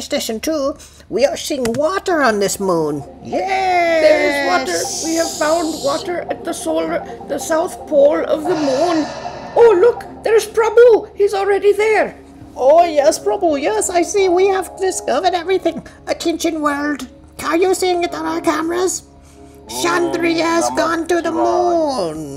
Station 2, we are seeing water on this moon. Yes! There is water. We have found water at the solar, the south pole of the moon. Oh, look, there's Prabhu. He's already there. Oh, yes, Prabhu, yes, I see. We have discovered everything. Attention, world. Are you seeing it on our cameras? Oh, Chandra has gone to the moon.